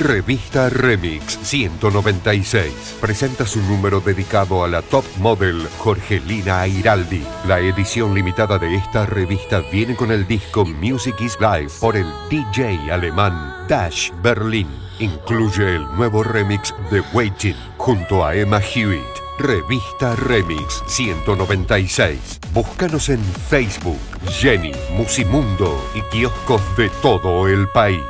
Revista Remix 196 presenta su número dedicado a la top model Jorgelina Airaldi. La edición limitada de esta revista viene con el disco Music is Life por el DJ alemán Dash Berlin. Incluye el nuevo remix de Waiting junto a Emma Hewitt. Revista Remix 196. Búscanos en Facebook, Jenny, Musimundo y kioscos de todo el país.